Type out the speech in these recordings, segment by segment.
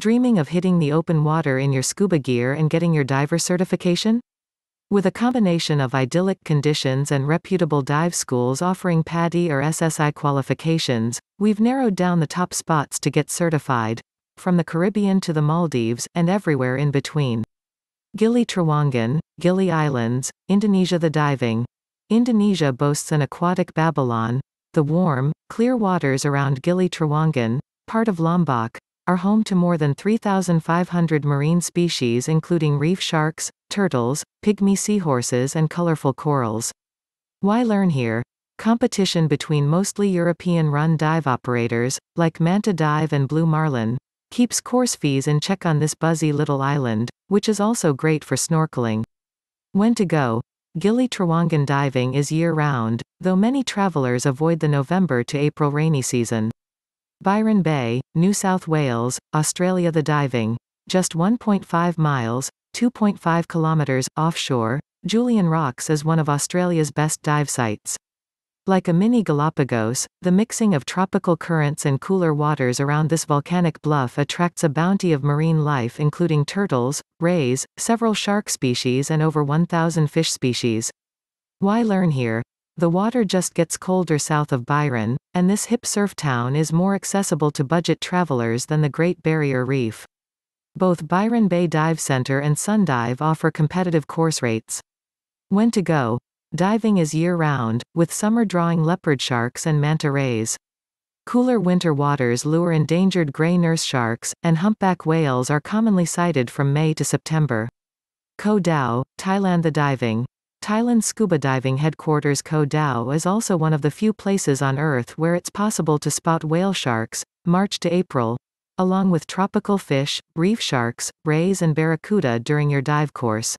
Dreaming of hitting the open water in your scuba gear and getting your diver certification? With a combination of idyllic conditions and reputable dive schools offering PADI or SSI qualifications, we've narrowed down the top spots to get certified, from the Caribbean to the Maldives, and everywhere in between. Gili Trawangan, Gili Islands, Indonesia The diving. Indonesia boasts an aquatic Babylon. The warm, clear waters around Gili Trawangan, part of Lombok, are home to more than 3,500 marine species including reef sharks, turtles, pygmy seahorses and colorful corals. Why learn here? Competition between mostly European-run dive operators, like Manta Dive and Blue Marlin, keeps course fees in check on this buzzy little island, which is also great for snorkeling. When to go? Gili Trawangan diving is year-round, though many travelers avoid the November to April rainy season. Byron Bay, New South Wales, Australia The diving. Just 1.5 miles, 2.5 kilometers, offshore, Julian Rocks is one of Australia's best dive sites. Like a mini Galapagos, the mixing of tropical currents and cooler waters around this volcanic bluff attracts a bounty of marine life including turtles, rays, several shark species and over 1,000 fish species. Why learn here? The water just gets colder south of Byron, and this hip surf town is more accessible to budget travelers than the Great Barrier Reef. Both Byron Bay Dive Center and Sundive offer competitive course rates. When to go? Diving is year-round, with summer drawing leopard sharks and manta rays. Cooler winter waters lure endangered gray nurse sharks, and humpback whales are commonly sighted from May to September. Koh Tao, Thailand The diving. Thailand's scuba diving headquarters Koh Tao is also one of the few places on Earth where it's possible to spot whale sharks, March to April, along with tropical fish, reef sharks, rays and barracuda during your dive course.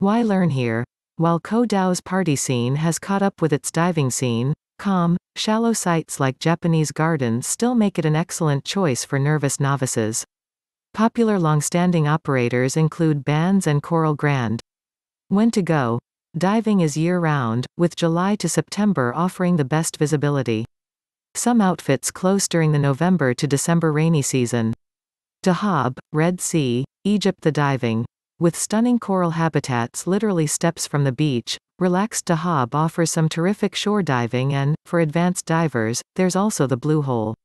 Why learn here? While Koh Tao's party scene has caught up with its diving scene, calm, shallow sites like Japanese gardens still make it an excellent choice for nervous novices. Popular long-standing operators include Bands and Coral Grand. When to go? Diving is year-round, with July to September offering the best visibility. Some outfits close during the November to December rainy season. Dahab, Red Sea, Egypt The diving. With stunning coral habitats literally steps from the beach, relaxed Dahab offers some terrific shore diving and, for advanced divers, there's also the Blue Hole.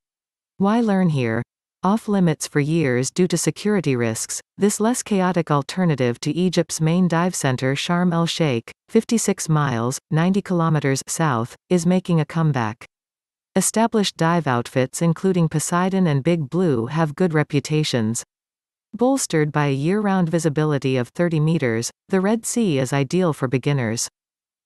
Why learn here? Off limits for years due to security risks, this less chaotic alternative to Egypt's main dive center Sharm el Sheikh, 56 miles, 90 kilometers south, is making a comeback. Established dive outfits including Poseidon and Big Blue have good reputations. Bolstered by a year-round visibility of 30 meters, the Red Sea is ideal for beginners.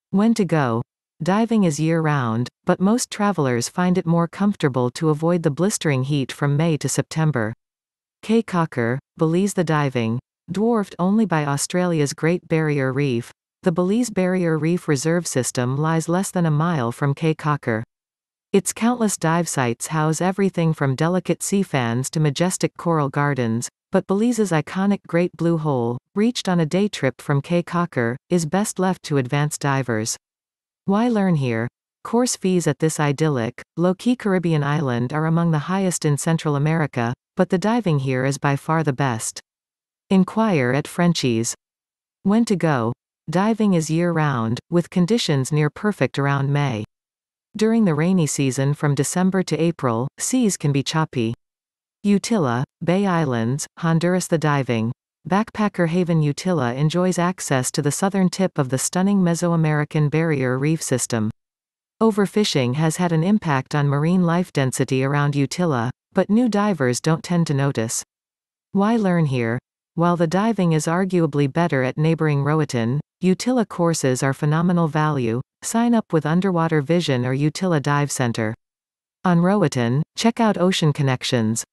When to go? Diving is year-round, but most travelers find it more comfortable to avoid the blistering heat from May to September. Caye Caulker, Belize The diving. Dwarfed only by Australia's Great Barrier Reef, the Belize Barrier Reef Reserve System lies less than a mile from Caye Caulker. Its countless dive sites house everything from delicate sea fans to majestic coral gardens, but Belize's iconic Great Blue Hole, reached on a day trip from Caye Caulker, is best left to advanced divers. Why learn here? Course fees at this idyllic, low-key Caribbean island are among the highest in Central America, but the diving here is by far the best. Inquire at Frenchies. When to go? Diving is year-round, with conditions near perfect around May. During the rainy season from December to April, seas can be choppy. Utila, Bay Islands, Honduras The diving. Backpacker Haven Utila enjoys access to the southern tip of the stunning Mesoamerican Barrier Reef System. Overfishing has had an impact on marine life density around Utila, but new divers don't tend to notice. Why learn here? While the diving is arguably better at neighboring Roatan, Utila courses are phenomenal value. Sign up with Underwater Vision or Utila Dive Center. On Roatan, check out Ocean Connections.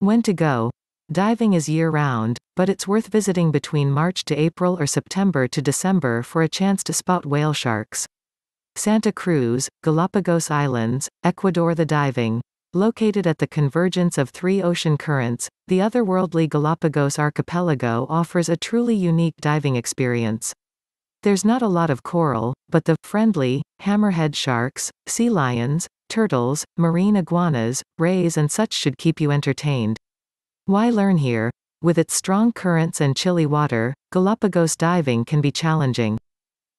When to go? Diving is year-round, but it's worth visiting between March to April or September to December for a chance to spot whale sharks. Santa Cruz, Galapagos Islands, Ecuador The diving. Located at the convergence of three ocean currents, the otherworldly Galapagos archipelago offers a truly unique diving experience. There's not a lot of coral, but the friendly, hammerhead sharks, sea lions, turtles, marine iguanas, rays and such should keep you entertained. Why learn here? With its strong currents and chilly water, Galapagos diving can be challenging.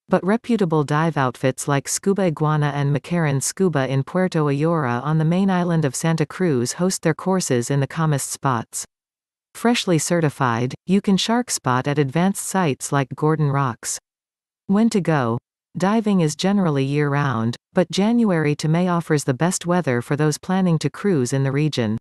But reputable dive outfits like Scuba Iguana and Macarron Scuba in Puerto Ayora on the main island of Santa Cruz host their courses in the calmest spots. Freshly certified, you can shark spot at advanced sites like Gordon Rocks. When to go? Diving is generally year-round, but January to May offers the best weather for those planning to cruise in the region.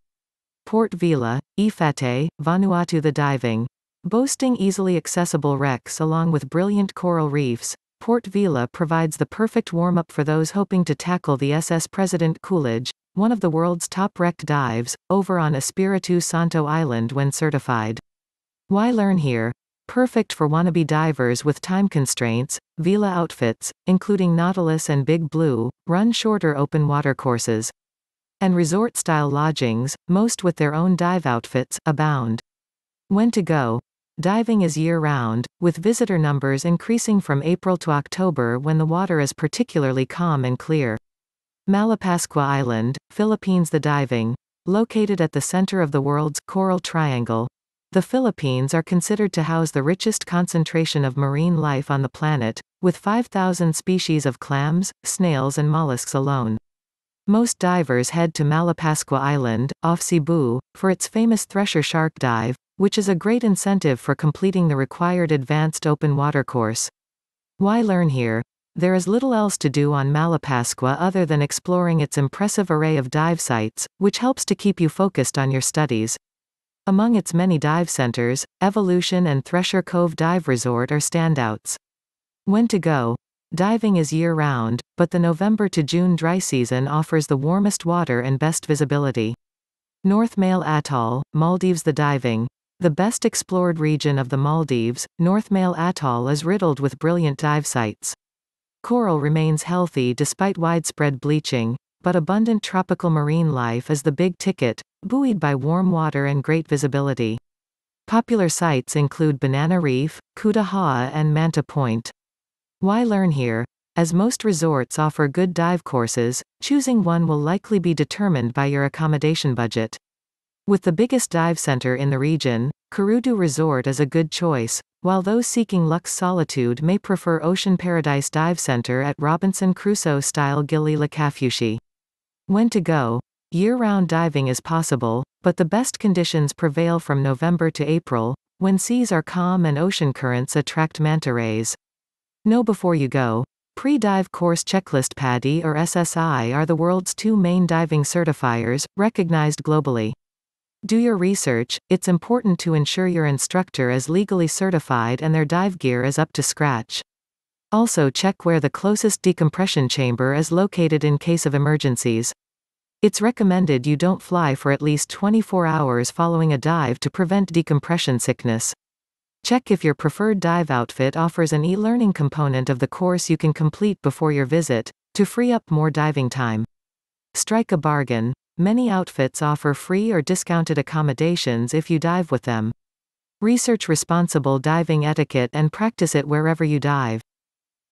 Port Vila, Efate, Vanuatu The diving. Boasting easily accessible wrecks along with brilliant coral reefs, Port Vila provides the perfect warm-up for those hoping to tackle the SS President Coolidge, one of the world's top wrecked dives, over on Espiritu Santo Island when certified. Why learn here? Perfect for wannabe divers with time constraints, Vila outfits, including Nautilus and Big Blue, run shorter open water courses. And resort-style lodgings, most with their own dive outfits, abound. When to go? Diving is year-round, with visitor numbers increasing from April to October when the water is particularly calm and clear. Malapascua Island, Philippines The diving. Located at the center of the world's Coral Triangle. The Philippines are considered to house the richest concentration of marine life on the planet, with 5,000 species of clams, snails and mollusks alone. Most divers head to Malapascua Island, off Cebu, for its famous Thresher Shark Dive, which is a great incentive for completing the required advanced open water course. Why learn here? There is little else to do on Malapascua other than exploring its impressive array of dive sites, which helps to keep you focused on your studies. Among its many dive centers, Evolution and Thresher Cove Dive Resort are standouts. When to go? Diving is year-round, but the November to June dry season offers the warmest water and best visibility. North Male Atoll, Maldives The diving, the best explored region of the Maldives, North Male Atoll is riddled with brilliant dive sites. Coral remains healthy despite widespread bleaching, but abundant tropical marine life is the big ticket, buoyed by warm water and great visibility. Popular sites include Banana Reef, Kuta and Manta Point. Why learn here? As most resorts offer good dive courses, choosing one will likely be determined by your accommodation budget. With the biggest dive center in the region, Kuredu Resort is a good choice, while those seeking luxe solitude may prefer Ocean Paradise Dive Center at Robinson Crusoe-style Gili Lankanfushi. When to go? Year-round diving is possible, but the best conditions prevail from November to April, when seas are calm and ocean currents attract manta rays. Know before you go. Pre-dive course checklist PADI or SSI are the world's two main diving certifiers, recognized globally. Do your research, it's important to ensure your instructor is legally certified and their dive gear is up to scratch. Also check where the closest decompression chamber is located in case of emergencies. It's recommended you don't fly for at least 24 hours following a dive to prevent decompression sickness. Check if your preferred dive outfit offers an e-learning component of the course you can complete before your visit, to free up more diving time. Strike a bargain. Many outfits offer free or discounted accommodations if you dive with them. Research responsible diving etiquette and practice it wherever you dive.